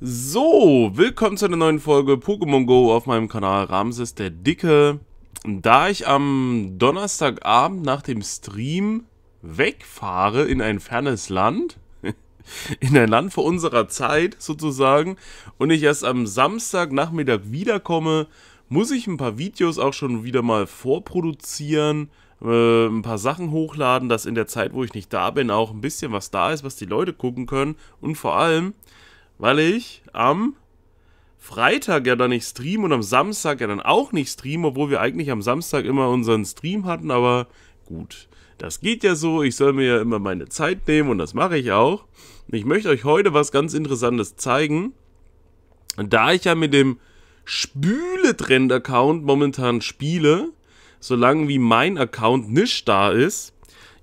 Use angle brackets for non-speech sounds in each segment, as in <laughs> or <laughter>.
So, willkommen zu einer neuen Folge Pokémon Go auf meinem Kanal Ramses der Dicke. Da ich am Donnerstagabend nach dem Stream wegfahre in ein fernes Land, <laughs> in ein Land vor unserer Zeit sozusagen, und ich erst am Samstagnachmittag wiederkomme, muss ich ein paar Videos auch schon wieder mal vorproduzieren, äh, ein paar Sachen hochladen, dass in der Zeit, wo ich nicht da bin, auch ein bisschen was da ist, was die Leute gucken können und vor allem weil ich am Freitag ja dann nicht stream und am Samstag ja dann auch nicht stream, obwohl wir eigentlich am Samstag immer unseren Stream hatten, aber gut, das geht ja so, ich soll mir ja immer meine Zeit nehmen und das mache ich auch. Ich möchte euch heute was ganz Interessantes zeigen. Da ich ja mit dem Spüle-Trend-Account momentan spiele, solange wie mein Account nicht da ist,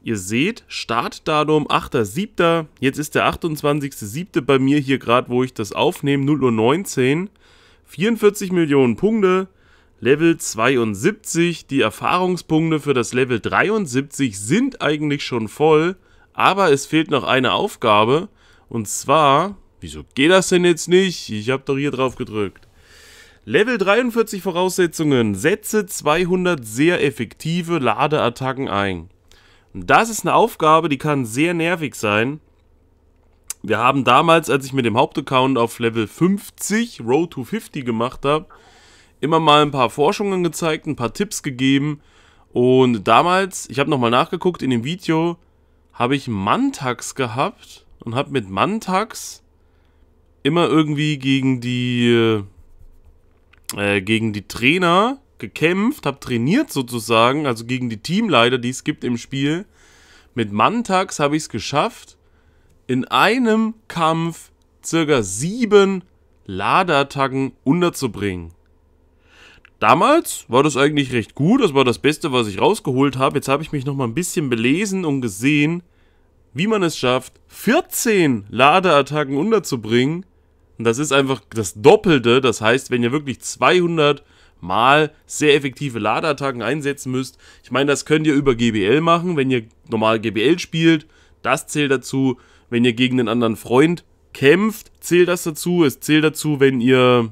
Ihr seht, Startdatum 8.7. Jetzt ist der 28.7. bei mir hier gerade, wo ich das aufnehme, 0 Uhr 19. 44 Millionen Punkte, Level 72. Die Erfahrungspunkte für das Level 73 sind eigentlich schon voll, aber es fehlt noch eine Aufgabe. Und zwar, wieso geht das denn jetzt nicht? Ich habe doch hier drauf gedrückt. Level 43 Voraussetzungen. Setze 200 sehr effektive Ladeattacken ein. Das ist eine Aufgabe, die kann sehr nervig sein. Wir haben damals, als ich mit dem Hauptaccount auf Level 50 Road to 50 gemacht habe, immer mal ein paar Forschungen gezeigt, ein paar Tipps gegeben. Und damals, ich habe nochmal nachgeguckt, in dem Video habe ich Mantax gehabt und habe mit Mantax immer irgendwie gegen die äh, gegen die Trainer gekämpft, habe trainiert sozusagen, also gegen die Teamleiter, die es gibt im Spiel. Mit Mantax habe ich es geschafft, in einem Kampf circa sieben Ladeattacken unterzubringen. Damals war das eigentlich recht gut, das war das Beste, was ich rausgeholt habe. Jetzt habe ich mich noch mal ein bisschen belesen und gesehen, wie man es schafft, 14 Ladeattacken unterzubringen. Und das ist einfach das Doppelte, das heißt, wenn ihr wirklich 200 mal sehr effektive Ladeattacken einsetzen müsst. Ich meine, das könnt ihr über GBL machen, wenn ihr normal GBL spielt. Das zählt dazu, wenn ihr gegen einen anderen Freund kämpft, zählt das dazu. Es zählt dazu, wenn ihr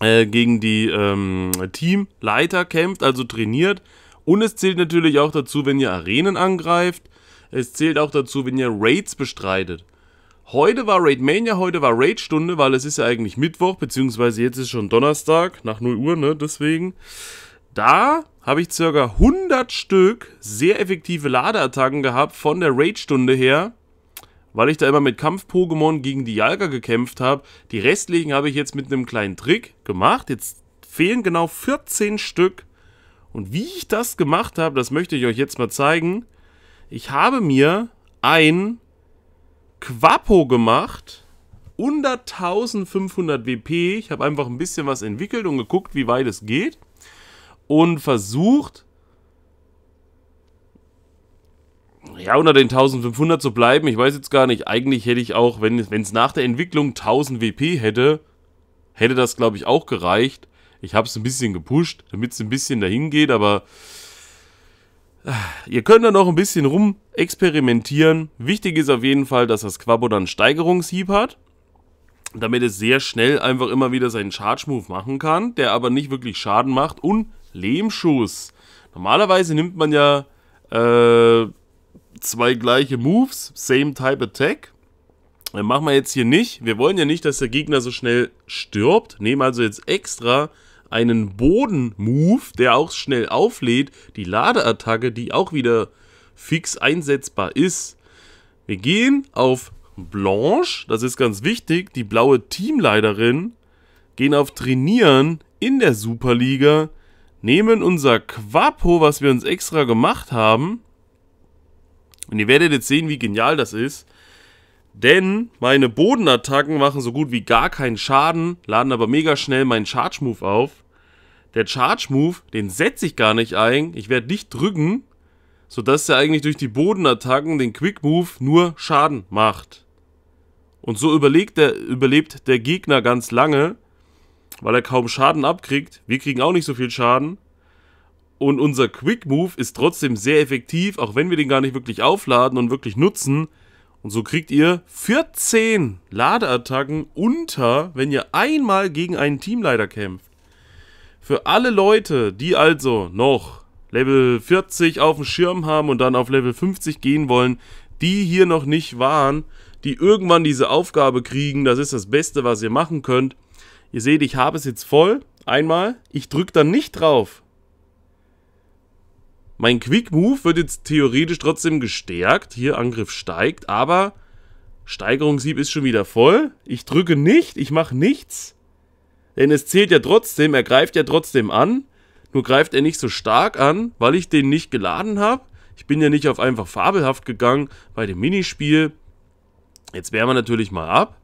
äh, gegen die ähm, Teamleiter kämpft, also trainiert. Und es zählt natürlich auch dazu, wenn ihr Arenen angreift. Es zählt auch dazu, wenn ihr Raids bestreitet. Heute war Raidmania, heute war Raid-Stunde, weil es ist ja eigentlich Mittwoch, beziehungsweise jetzt ist schon Donnerstag, nach 0 Uhr, ne, deswegen. Da habe ich circa 100 Stück sehr effektive Ladeattacken gehabt von der Raid-Stunde her, weil ich da immer mit Kampf-Pokémon gegen die Jalga gekämpft habe. Die restlichen habe ich jetzt mit einem kleinen Trick gemacht. Jetzt fehlen genau 14 Stück. Und wie ich das gemacht habe, das möchte ich euch jetzt mal zeigen. Ich habe mir ein Quapo gemacht. Unter 1500 WP. Ich habe einfach ein bisschen was entwickelt und geguckt, wie weit es geht. Und versucht, ja, unter den 1500 zu bleiben. Ich weiß jetzt gar nicht, eigentlich hätte ich auch, wenn es nach der Entwicklung 1000 WP hätte, hätte das, glaube ich, auch gereicht. Ich habe es ein bisschen gepusht, damit es ein bisschen dahin geht, aber Ihr könnt da noch ein bisschen rum experimentieren. Wichtig ist auf jeden Fall, dass das Quabo dann Steigerungshieb hat, damit es sehr schnell einfach immer wieder seinen Charge-Move machen kann, der aber nicht wirklich Schaden macht. Und Lehmschuss. Normalerweise nimmt man ja äh, zwei gleiche Moves, same type attack. Das machen wir jetzt hier nicht. Wir wollen ja nicht, dass der Gegner so schnell stirbt. Nehmen also jetzt extra einen Boden-Move, der auch schnell auflädt, die Ladeattacke, die auch wieder fix einsetzbar ist. Wir gehen auf Blanche, das ist ganz wichtig, die blaue Teamleiterin, gehen auf Trainieren in der Superliga, nehmen unser Quapo, was wir uns extra gemacht haben, und ihr werdet jetzt sehen, wie genial das ist, denn meine Bodenattacken machen so gut wie gar keinen Schaden, laden aber mega schnell meinen Charge Move auf. Der Charge Move, den setze ich gar nicht ein. Ich werde nicht drücken, sodass er eigentlich durch die Bodenattacken den Quick Move nur Schaden macht. Und so der, überlebt der Gegner ganz lange, weil er kaum Schaden abkriegt. Wir kriegen auch nicht so viel Schaden. Und unser Quick Move ist trotzdem sehr effektiv, auch wenn wir den gar nicht wirklich aufladen und wirklich nutzen, Und so kriegt ihr 14 Ladeattacken unter, wenn ihr einmal gegen einen Teamleiter kämpft. Für alle Leute, die also noch Level 40 auf dem Schirm haben und dann auf Level 50 gehen wollen, die hier noch nicht waren, die irgendwann diese Aufgabe kriegen, das ist das Beste, was ihr machen könnt. Ihr seht, ich habe es jetzt voll. Einmal. Ich drücke dann nicht drauf. Mein Quick Move wird jetzt theoretisch trotzdem gestärkt. Hier Angriff steigt, aber Steigerungshieb ist schon wieder voll. Ich drücke nicht, ich mache nichts. Denn es zählt ja trotzdem, er greift ja trotzdem an. Nur greift er nicht so stark an, weil ich den nicht geladen habe. Ich bin ja nicht auf einfach fabelhaft gegangen bei dem Minispiel. Jetzt wehren wir natürlich mal ab.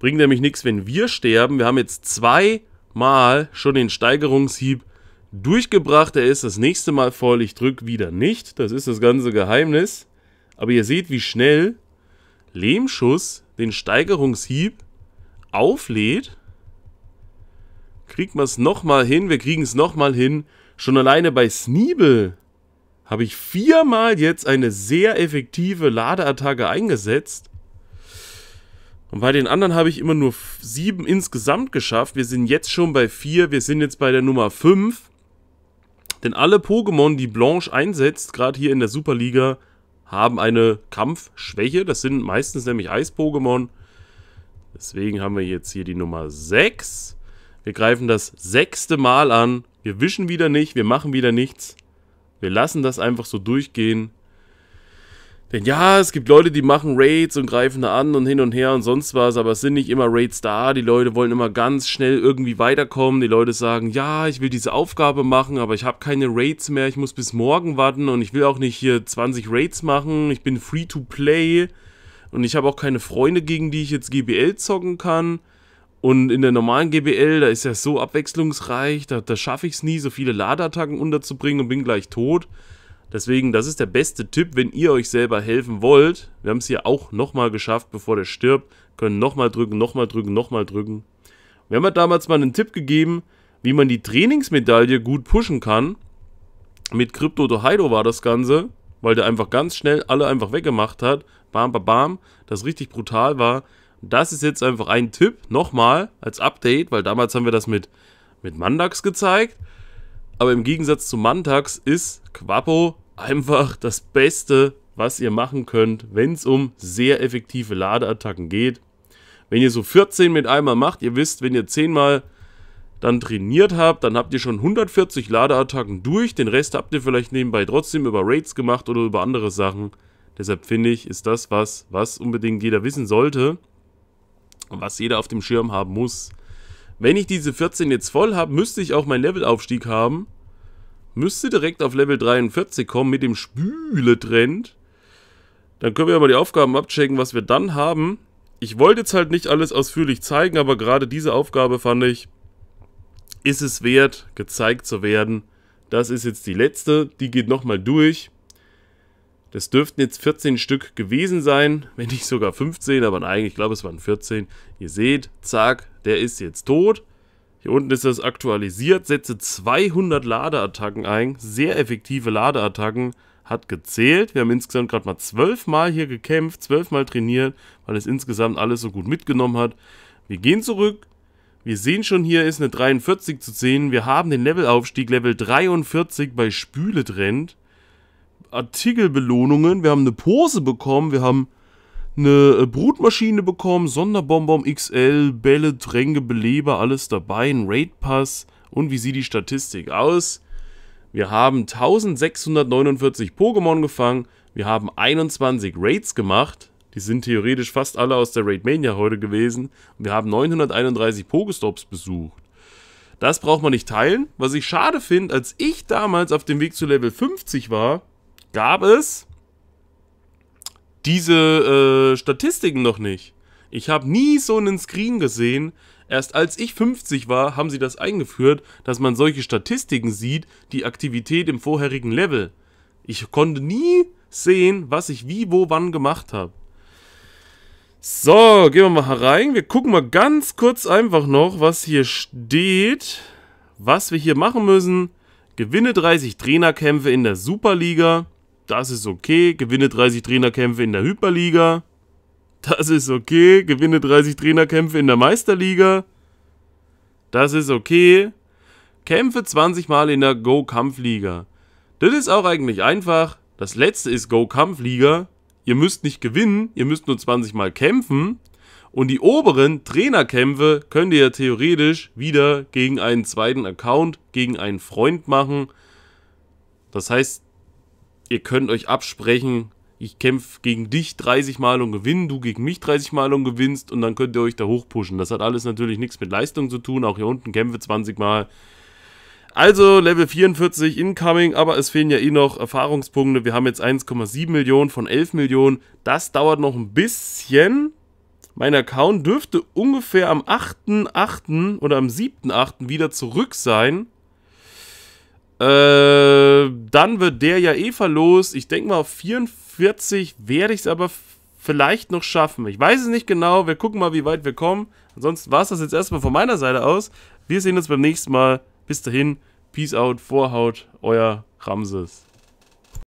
Bringt nämlich nichts, wenn wir sterben. Wir haben jetzt zweimal schon den Steigerungshieb durchgebracht. Er ist das nächste Mal voll. Ich drücke wieder nicht. Das ist das ganze Geheimnis. Aber ihr seht, wie schnell Lehmschuss den Steigerungshieb auflädt. Kriegt man es nochmal hin. Wir kriegen es nochmal hin. Schon alleine bei Sneebel habe ich viermal jetzt eine sehr effektive Ladeattacke eingesetzt. Und bei den anderen habe ich immer nur sieben insgesamt geschafft. Wir sind jetzt schon bei vier. Wir sind jetzt bei der Nummer fünf. Denn alle Pokémon, die Blanche einsetzt, gerade hier in der Superliga, haben eine Kampfschwäche. Das sind meistens nämlich Eis-Pokémon. Deswegen haben wir jetzt hier die Nummer 6. Wir greifen das sechste Mal an. Wir wischen wieder nicht, wir machen wieder nichts. Wir lassen das einfach so durchgehen. Denn ja, es gibt Leute, die machen Raids und greifen da an und hin und her und sonst was, aber es sind nicht immer Raids da. Die Leute wollen immer ganz schnell irgendwie weiterkommen. Die Leute sagen, ja, ich will diese Aufgabe machen, aber ich habe keine Raids mehr. Ich muss bis morgen warten und ich will auch nicht hier 20 Raids machen. Ich bin free to play und ich habe auch keine Freunde, gegen die ich jetzt GBL zocken kann. Und in der normalen GBL, da ist ja so abwechslungsreich, da, da schaffe ich es nie, so viele Ladeattacken unterzubringen und bin gleich tot. Deswegen, das ist der beste Tipp, wenn ihr euch selber helfen wollt. Wir haben es hier auch nochmal geschafft, bevor der stirbt. Können nochmal drücken, nochmal drücken, nochmal drücken. Wir haben ja damals mal einen Tipp gegeben, wie man die Trainingsmedaille gut pushen kann. Mit Crypto Heido war das Ganze, weil der einfach ganz schnell alle einfach weggemacht hat. Bam, bam, bam. Das richtig brutal war. Das ist jetzt einfach ein Tipp, nochmal als Update, weil damals haben wir das mit, mit Mandax gezeigt. Aber im Gegensatz zu Mantax ist Quapo einfach das Beste, was ihr machen könnt, wenn es um sehr effektive Ladeattacken geht. Wenn ihr so 14 mit einmal macht, ihr wisst, wenn ihr 10 mal dann trainiert habt, dann habt ihr schon 140 Ladeattacken durch. Den Rest habt ihr vielleicht nebenbei trotzdem über Raids gemacht oder über andere Sachen. Deshalb finde ich, ist das was, was unbedingt jeder wissen sollte. Und was jeder auf dem Schirm haben muss. Wenn ich diese 14 jetzt voll habe, müsste ich auch meinen Levelaufstieg haben. Müsste direkt auf Level 43 kommen mit dem Spüle-Trend. Dann können wir ja mal die Aufgaben abchecken, was wir dann haben. Ich wollte jetzt halt nicht alles ausführlich zeigen, aber gerade diese Aufgabe fand ich, ist es wert, gezeigt zu werden. Das ist jetzt die letzte, die geht nochmal durch. Das dürften jetzt 14 Stück gewesen sein, wenn nicht sogar 15, aber nein, ich glaube es waren 14. Ihr seht, zack, der ist jetzt tot. Hier unten ist das aktualisiert, setze 200 Ladeattacken ein, sehr effektive Ladeattacken, hat gezählt. Wir haben insgesamt gerade mal 12 Mal hier gekämpft, 12 Mal trainiert, weil es insgesamt alles so gut mitgenommen hat. Wir gehen zurück, wir sehen schon, hier ist eine 43 zu sehen. Wir haben den Levelaufstieg Level 43 bei Spüle Trend. Artikelbelohnungen. Wir haben eine Pose bekommen. Wir haben eine äh, Brutmaschine bekommen. Sonderbonbon XL, Bälle, Tränke, Beleber, alles dabei. Ein Raid-Pass. Und wie sieht die Statistik aus? Wir haben 1649 Pokémon gefangen. Wir haben 21 Raids gemacht. Die sind theoretisch fast alle aus der Raidmania heute gewesen. Und wir haben 931 Pokestops besucht. Das braucht man nicht teilen. Was ich schade finde, als ich damals auf dem Weg zu Level 50 war, gab es diese äh, Statistiken noch nicht. Ich habe nie so einen Screen gesehen. Erst als ich 50 war, haben sie das eingeführt, dass man solche Statistiken sieht, die Aktivität im vorherigen Level. Ich konnte nie sehen, was ich wie, wo, wann gemacht habe. So, gehen wir mal herein. Wir gucken mal ganz kurz einfach noch, was hier steht. Was wir hier machen müssen. Gewinne 30 Trainerkämpfe in der Superliga. Das ist okay. Gewinne 30 Trainerkämpfe in der Hyperliga. Das ist okay. Gewinne 30 Trainerkämpfe in der Meisterliga. Das ist okay. Kämpfe 20 Mal in der Go-Kampfliga. Das ist auch eigentlich einfach. Das letzte ist Go-Kampfliga. Ihr müsst nicht gewinnen, ihr müsst nur 20 Mal kämpfen. Und die oberen Trainerkämpfe könnt ihr ja theoretisch wieder gegen einen zweiten Account, gegen einen Freund machen. Das heißt, ihr könnt euch absprechen, ich kämpfe gegen dich 30 Mal und gewinne, du gegen mich 30 Mal und gewinnst und dann könnt ihr euch da hochpushen. Das hat alles natürlich nichts mit Leistung zu tun, auch hier unten Kämpfe 20 Mal. Also Level 44 incoming, aber es fehlen ja eh noch Erfahrungspunkte. Wir haben jetzt 1,7 Millionen von 11 Millionen. Das dauert noch ein bisschen. Mein Account dürfte ungefähr am 8.8. oder am 7.8. wieder zurück sein. Äh, dann wird der ja eh verlost. Ich denke mal, auf 44 werde ich es aber vielleicht noch schaffen. Ich weiß es nicht genau. Wir gucken mal, wie weit wir kommen. Ansonsten war es das jetzt erstmal von meiner Seite aus. Wir sehen uns beim nächsten Mal. Bis dahin, Peace out, Vorhaut, euer Ramses.